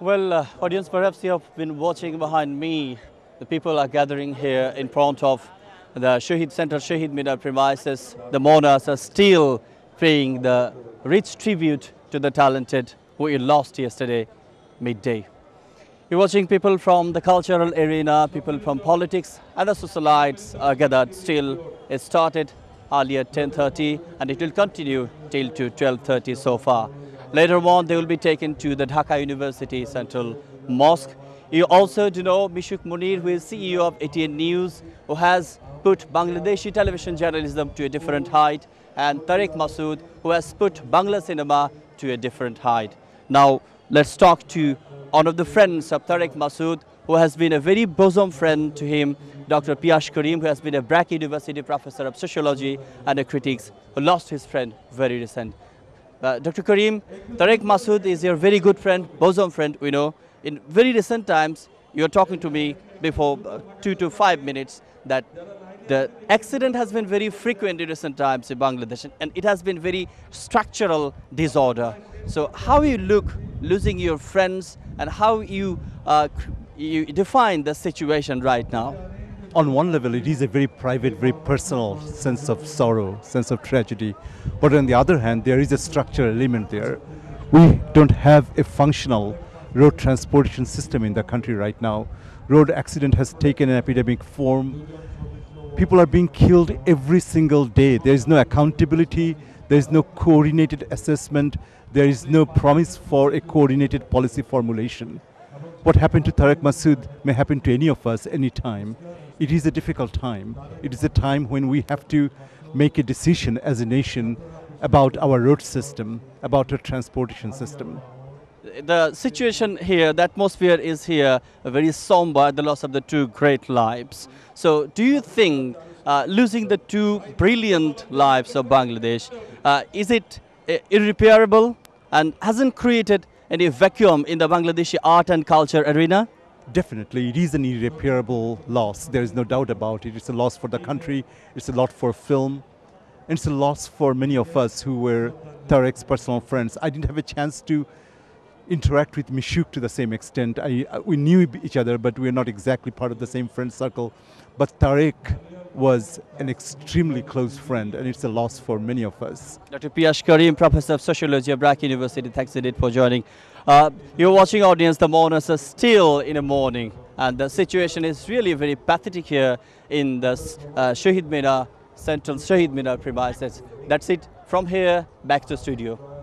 Well, uh, audience, perhaps you have been watching behind me. The people are gathering here in front of the Shahid Center, Shahid Minar premises. The mourners are still paying the rich tribute to the talented who we lost yesterday midday. You're watching people from the cultural arena, people from politics and the socialites are gathered still. It started earlier at 10.30 and it will continue till to 12.30 so far. Later on, they will be taken to the Dhaka University Central Mosque. You also do know Mishuk Munir, who is CEO of ATN News, who has put Bangladeshi television journalism to a different height, and Tareq Masud, who has put Bangla cinema to a different height. Now, let's talk to one of the friends of Tareq Masud, who has been a very bosom friend to him, Dr. Piyash Karim, who has been a BRAC University professor of sociology and a critics, who lost his friend very recent. Uh, Dr. Karim, Tareq Masud is your very good friend, bosom friend, we know. In very recent times, you were talking to me before uh, two to five minutes that the accident has been very frequent in recent times in Bangladesh and it has been very structural disorder. So how you look losing your friends and how you, uh, you define the situation right now? On one level, it is a very private, very personal sense of sorrow, sense of tragedy. But on the other hand, there is a structural element there. We don't have a functional road transportation system in the country right now. Road accident has taken an epidemic form. People are being killed every single day. There is no accountability. There is no coordinated assessment. There is no promise for a coordinated policy formulation. What happened to Tareq Masud may happen to any of us anytime it is a difficult time. It is a time when we have to make a decision as a nation about our road system, about our transportation system. The situation here, the atmosphere is here very somber, at the loss of the two great lives. So do you think uh, losing the two brilliant lives of Bangladesh, uh, is it uh, irreparable and hasn't created any vacuum in the Bangladeshi art and culture arena? Definitely, it is an irreparable loss. There is no doubt about it. It's a loss for the country, it's a lot for film, and it's a loss for many of us who were Tareq's personal friends. I didn't have a chance to interact with Mishuk to the same extent. I, uh, we knew each other, but we are not exactly part of the same friend circle. But Tareq was an extremely close friend, and it's a loss for many of us. Dr. Piyash Karim, Professor of Sociology at BRAC University, thanks indeed for joining. Uh, you're watching audience, the mourners are still in the mourning, and the situation is really very pathetic here in the uh, Shahid Minar, Central Shahid Minar premises. That's it from here, back to studio.